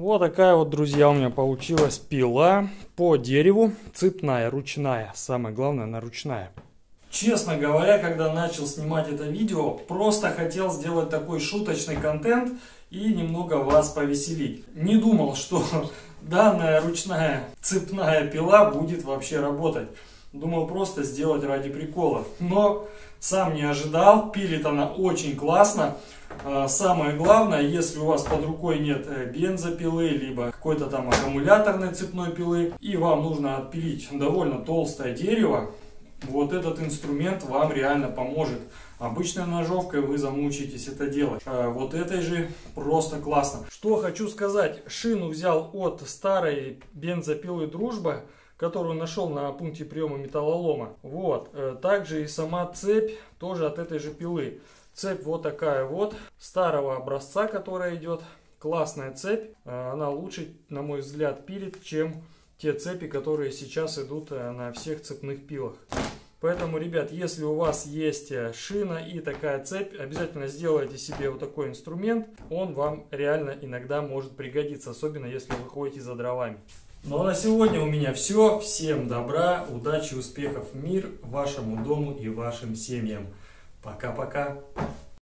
Вот такая вот, друзья, у меня получилась пила по дереву, цепная, ручная. Самое главное, она ручная. Честно говоря, когда начал снимать это видео, просто хотел сделать такой шуточный контент и немного вас повеселить. Не думал, что данная ручная цепная пила будет вообще работать. Думал просто сделать ради прикола. Но сам не ожидал, пилит она очень классно. А, самое главное, если у вас под рукой нет э, бензопилы, либо какой-то там аккумуляторной цепной пилы, и вам нужно отпилить довольно толстое дерево, вот этот инструмент вам реально поможет. Обычной ножовкой вы замучитесь это делать. А вот этой же просто классно. Что хочу сказать. Шину взял от старой бензопилы Дружба, которую нашел на пункте приема металлолома. Вот. Э, также и сама цепь тоже от этой же пилы. Цепь вот такая вот. Старого образца, которая идет. Классная цепь. Э, она лучше, на мой взгляд, пилит, чем те цепи, которые сейчас идут э, на всех цепных пилах. Поэтому, ребят, если у вас есть шина и такая цепь, обязательно сделайте себе вот такой инструмент. Он вам реально иногда может пригодиться, особенно если вы ходите за дровами. Ну а на сегодня у меня все. Всем добра, удачи, успехов, мир вашему дому и вашим семьям. Пока-пока.